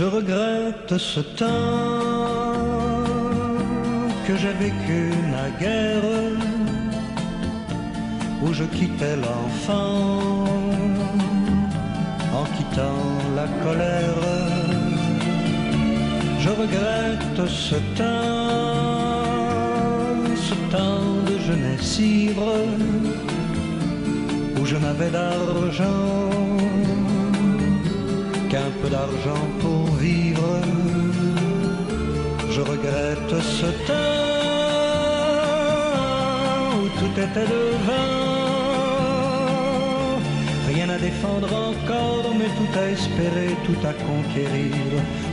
Je regrette ce temps que j'ai vécu naguère, où je quittais l'enfant en quittant la colère. Je regrette ce temps, ce temps de jeunesse ivre, où je n'avais d'argent qu'un peu d'argent pour vivre. Je regrette ce temps où tout était devant. Rien à défendre encore, mais tout à espérer, tout à conquérir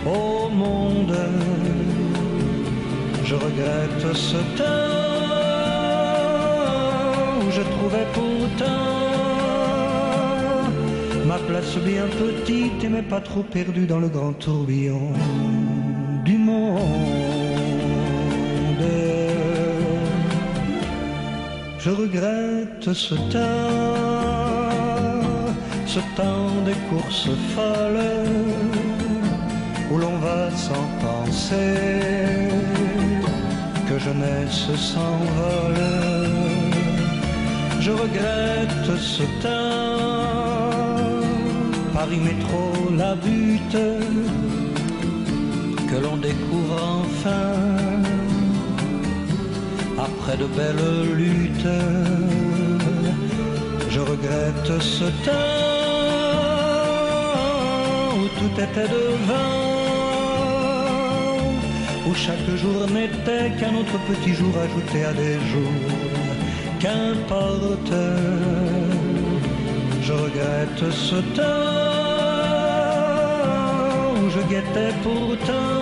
au monde. Je regrette ce temps où je trouvais pourtant place bien petite et mais pas trop perdue dans le grand tourbillon du monde. Je regrette ce temps, ce temps des courses folles où l'on va sans penser que jeunesse s'envole. Je regrette ce temps, Paris métro la butte, que l'on découvre enfin après de belles luttes. Je regrette ce temps où tout était devant, où chaque jour n'était qu'un autre petit jour ajouté à des jours. Qu'importe, je regrette ce temps où je guettais pourtant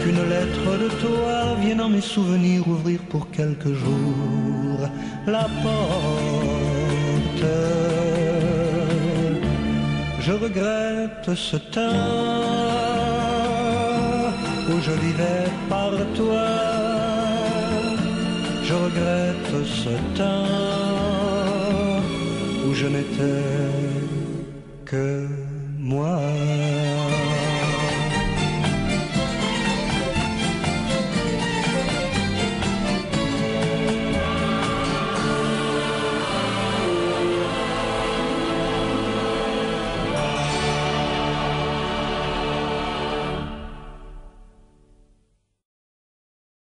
qu'une lettre de toi vienne en mes souvenirs ouvrir pour quelques jours la porte. Je regrette ce temps où je vivais par toi. Je regrette ce temps je n'étais que moi.